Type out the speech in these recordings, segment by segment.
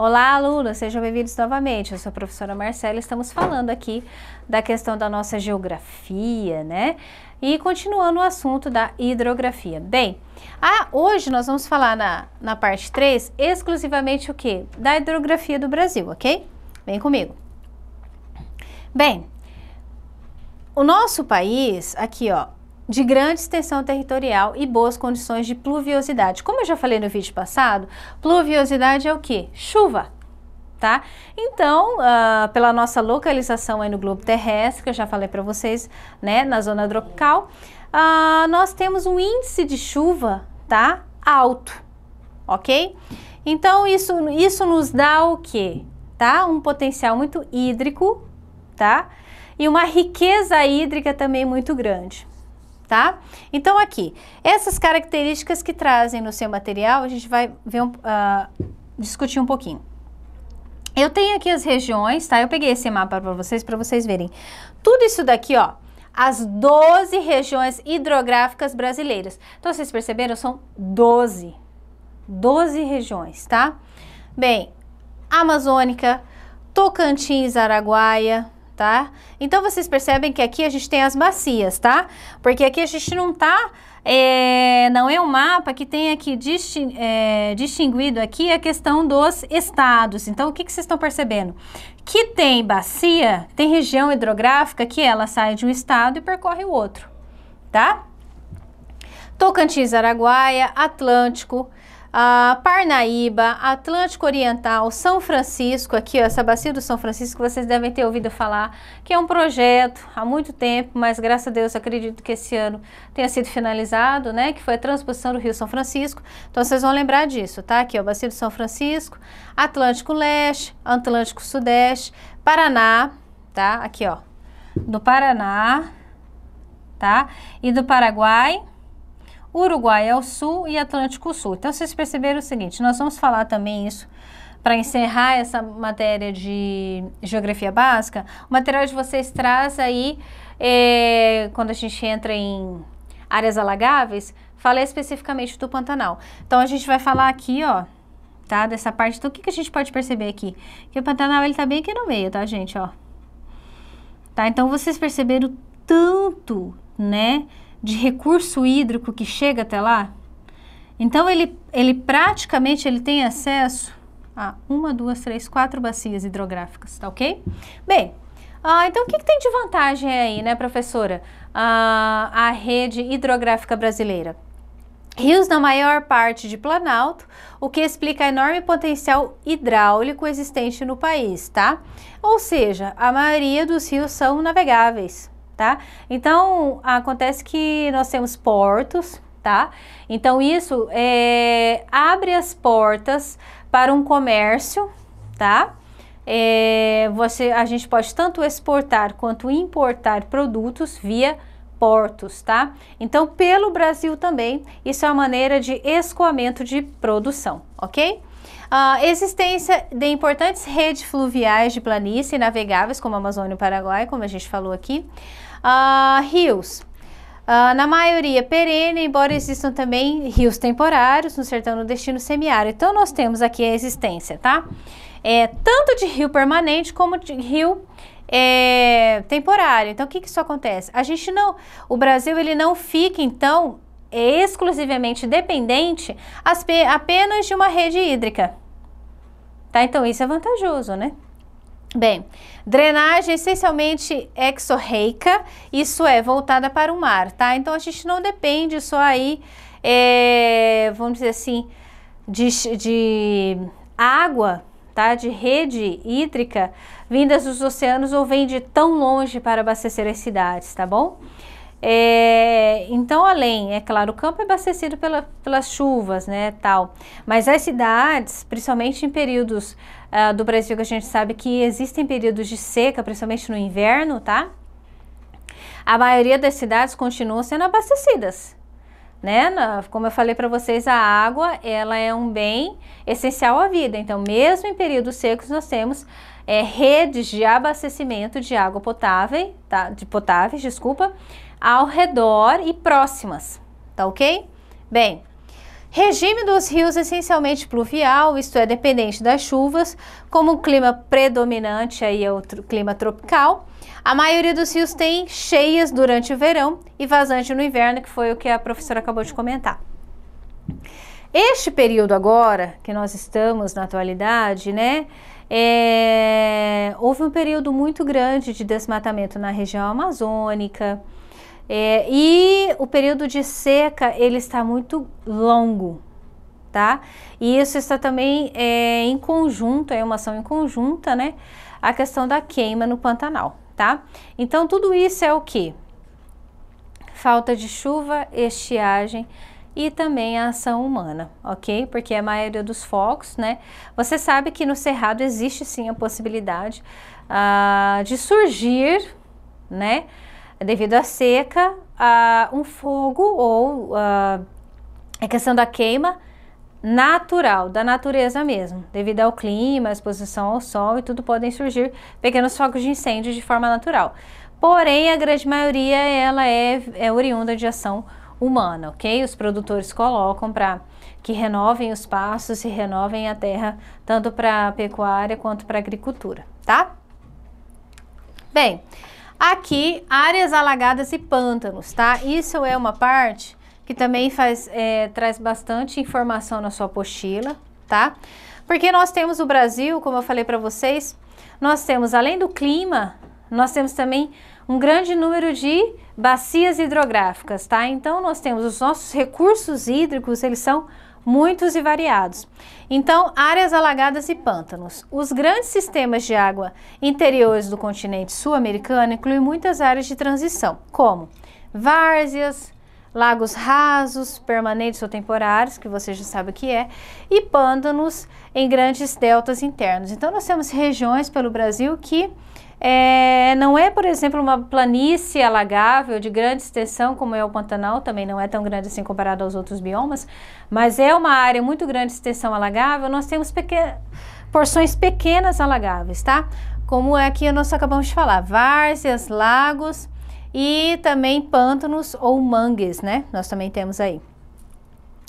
Olá, alunos, sejam bem-vindos novamente. Eu sou a professora Marcela, estamos falando aqui da questão da nossa geografia, né? E continuando o assunto da hidrografia. Bem, ah, hoje nós vamos falar na, na parte 3 exclusivamente o que? Da hidrografia do Brasil, ok? Vem comigo. Bem, o nosso país, aqui ó, de grande extensão territorial e boas condições de pluviosidade. Como eu já falei no vídeo passado, pluviosidade é o que? Chuva, tá? Então, uh, pela nossa localização aí no globo terrestre, que eu já falei para vocês, né, na zona tropical, uh, nós temos um índice de chuva, tá? Alto, ok? Então, isso, isso nos dá o que? Tá? Um potencial muito hídrico, tá? E uma riqueza hídrica também muito grande tá? Então aqui, essas características que trazem no seu material, a gente vai ver um, uh, discutir um pouquinho. Eu tenho aqui as regiões, tá? Eu peguei esse mapa para vocês, para vocês verem. Tudo isso daqui, ó, as 12 regiões hidrográficas brasileiras. Então, vocês perceberam? São 12. 12 regiões, tá? Bem, Amazônica, Tocantins, Araguaia, tá? Então vocês percebem que aqui a gente tem as bacias, tá? Porque aqui a gente não tá, é, não é um mapa que tem aqui é, distinguido aqui a questão dos estados. Então o que, que vocês estão percebendo? Que tem bacia, tem região hidrográfica que ela sai de um estado e percorre o outro, tá? Tocantins, Araguaia, Atlântico, uh, Parnaíba, Atlântico Oriental, São Francisco, aqui ó, essa bacia do São Francisco, vocês devem ter ouvido falar, que é um projeto há muito tempo, mas graças a Deus acredito que esse ano tenha sido finalizado, né, que foi a transposição do Rio São Francisco, então vocês vão lembrar disso, tá? Aqui ó, bacia do São Francisco, Atlântico Leste, Atlântico Sudeste, Paraná, tá? Aqui ó, do Paraná, tá? E do Paraguai, Uruguai ao sul e Atlântico Sul. Então, vocês perceberam o seguinte, nós vamos falar também isso para encerrar essa matéria de geografia básica. O material de vocês traz aí, é, quando a gente entra em áreas alagáveis, fala especificamente do Pantanal. Então, a gente vai falar aqui, ó, tá, dessa parte. Então, o que, que a gente pode perceber aqui? Que o Pantanal, ele tá bem aqui no meio, tá, gente, ó. Tá, então vocês perceberam tanto, né, de recurso hídrico que chega até lá. Então ele, ele praticamente ele tem acesso a uma, duas, três, quatro bacias hidrográficas, tá ok? Bem, ah, então o que, que, tem de vantagem aí, né, professora? Ah, a rede hidrográfica brasileira. Rios na maior parte de Planalto, o que explica enorme potencial hidráulico existente no país, tá? Ou seja, a maioria dos rios são navegáveis, tá? Então, acontece que nós temos portos, tá? Então, isso é, abre as portas para um comércio, tá? É, você, a gente pode tanto exportar quanto importar produtos via portos, tá? Então, pelo Brasil também, isso é uma maneira de escoamento de produção, ok? A existência de importantes redes fluviais de planície navegáveis, como a Amazônia e o Paraguai, como a gente falou aqui. Uh, rios. Uh, na maioria perene, embora existam também rios temporários no sertão no destino semiárido. Então, nós temos aqui a existência, tá? É, tanto de rio permanente como de rio é, temporário. Então, o que, que isso acontece? A gente não, o Brasil ele não fica então exclusivamente dependente apenas de uma rede hídrica, tá? Então, isso é vantajoso, né? Bem, drenagem essencialmente exorreica, isso é, voltada para o mar, tá? Então a gente não depende só aí, é, vamos dizer assim, de, de água, tá? De rede hídrica vindas dos oceanos ou vem de tão longe para abastecer as cidades, tá bom? É, então, além, é claro, o campo é abastecido pela, pelas chuvas, né, tal. Mas as cidades, principalmente em períodos uh, do Brasil que a gente sabe que existem períodos de seca, principalmente no inverno, tá? A maioria das cidades continuam sendo abastecidas, né? Como eu falei para vocês, a água, ela é um bem essencial à vida. Então, mesmo em períodos secos, nós temos é, redes de abastecimento de água potável, tá? De potáveis, desculpa, ao redor e próximas, tá ok? Bem, Regime dos rios essencialmente pluvial, isto é, dependente das chuvas, como o clima predominante aí é o clima tropical. A maioria dos rios tem cheias durante o verão e vazante no inverno, que foi o que a professora acabou de comentar. Este período agora, que nós estamos na atualidade, né, é, houve um período muito grande de desmatamento na região amazônica, é, e o período de seca ele está muito longo, tá? E isso está também é, em conjunto, é uma ação em conjunta, né? A questão da queima no Pantanal, tá? Então tudo isso é o que? Falta de chuva, estiagem e também a ação humana, ok? Porque a maioria dos focos, né? Você sabe que no cerrado existe sim a possibilidade uh, de surgir, né? devido à seca, um fogo ou a questão da queima natural, da natureza mesmo. Devido ao clima, exposição ao sol e tudo, podem surgir pequenos focos de incêndio de forma natural. Porém, a grande maioria ela é, é oriunda de ação humana, ok? Os produtores colocam para que renovem os pastos e renovem a terra, tanto para pecuária quanto para agricultura, tá? Bem, Aqui, áreas alagadas e pântanos, tá? Isso é uma parte que também faz, é, traz bastante informação na sua apostila, tá? Porque nós temos o Brasil, como eu falei para vocês, nós temos, além do clima, nós temos também um grande número de bacias hidrográficas, tá? Então, nós temos os nossos recursos hídricos, eles são muitos e variados. Então, áreas alagadas e pântanos. Os grandes sistemas de água interiores do continente sul-americano incluem muitas áreas de transição, como várzeas, lagos rasos, permanentes ou temporários, que você já sabe o que é, e pântanos em grandes deltas internos. Então, nós temos regiões pelo Brasil que é, não é, por exemplo, uma planície alagável de grande extensão, como é o Pantanal, também não é tão grande assim comparado aos outros biomas, mas é uma área muito grande de extensão alagável. Nós temos porções pequenas alagáveis, tá? Como é aqui nós acabamos de falar, várzeas, lagos e também pântanos ou mangues, né? Nós também temos aí.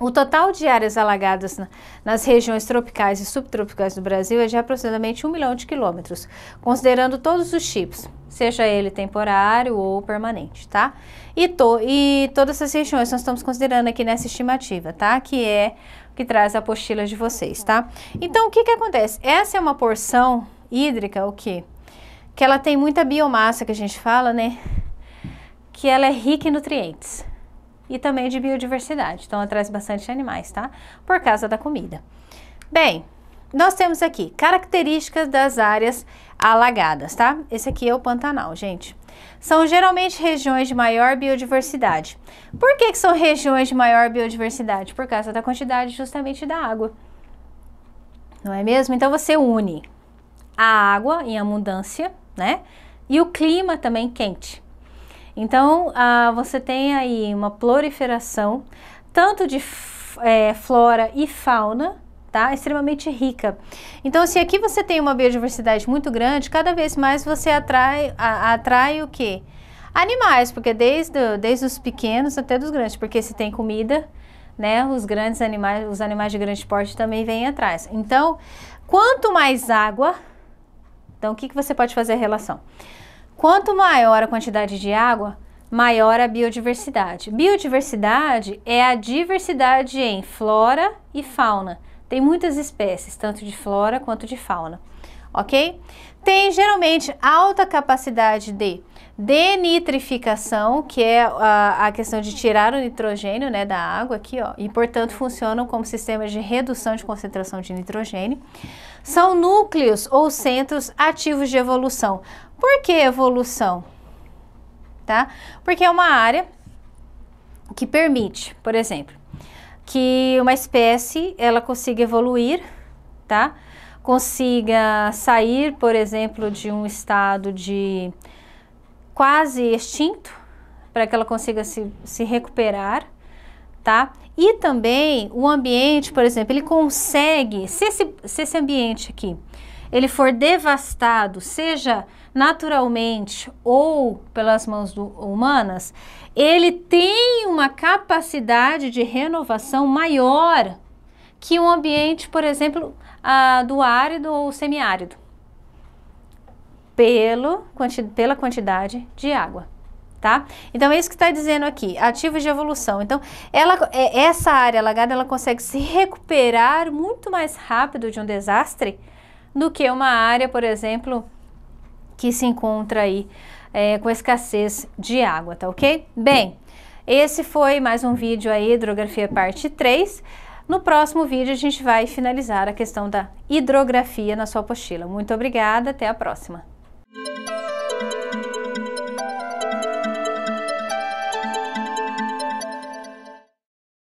O total de áreas alagadas na, nas regiões tropicais e subtropicais do Brasil é de aproximadamente 1 milhão de quilômetros, considerando todos os tipos, seja ele temporário ou permanente, tá? E, to, e todas essas regiões nós estamos considerando aqui nessa estimativa, tá? Que é que traz a apostila de vocês, tá? Então, o que que acontece? Essa é uma porção hídrica, o quê? Que ela tem muita biomassa, que a gente fala, né? Que ela é rica em nutrientes e também de biodiversidade. Então, ela traz bastante animais, tá? Por causa da comida. Bem, nós temos aqui características das áreas alagadas, tá? Esse aqui é o Pantanal, gente. São geralmente regiões de maior biodiversidade. Por que, que são regiões de maior biodiversidade? Por causa da quantidade justamente da água. Não é mesmo? Então você une a água em abundância, né? E o clima também quente. Então, ah, você tem aí uma proliferação tanto de é, flora e fauna, tá? Extremamente rica. Então, se aqui você tem uma biodiversidade muito grande, cada vez mais você atrai, a, atrai o quê? Animais, porque desde, desde os pequenos até dos grandes, porque se tem comida, né, os grandes animais, os animais de grande porte também vêm atrás. Então, quanto mais água, então o que, que você pode fazer a relação? Quanto maior a quantidade de água, maior a biodiversidade. Biodiversidade é a diversidade em flora e fauna. Tem muitas espécies, tanto de flora quanto de fauna, ok? Tem geralmente alta capacidade de denitrificação, que é a, a, questão de tirar o nitrogênio né, da água aqui, ó, e portanto funcionam como sistemas de redução de concentração de nitrogênio. São núcleos ou centros ativos de evolução. Por que evolução? Tá? Porque é uma área que permite, por exemplo, que uma espécie ela consiga evoluir, tá? Consiga sair, por exemplo, de um estado de quase extinto, para que ela consiga se, se recuperar, tá? E também o ambiente, por exemplo, ele consegue, se esse, se esse ambiente aqui, ele for devastado, seja naturalmente ou pelas mãos do, humanas, ele tem uma capacidade de renovação maior que um ambiente, por exemplo, a, do árido ou semiárido, pelo, quanti, pela quantidade de água. Tá? Então é isso que está dizendo aqui, ativos de evolução. Então, ela, é, essa área alagada ela consegue se recuperar muito mais rápido de um desastre do que uma área, por exemplo, que se encontra aí é, com escassez de água, tá ok? Bem, esse foi mais um vídeo aí, hidrografia parte 3. No próximo vídeo a gente vai finalizar a questão da hidrografia na sua apostila. Muito obrigada, até a próxima.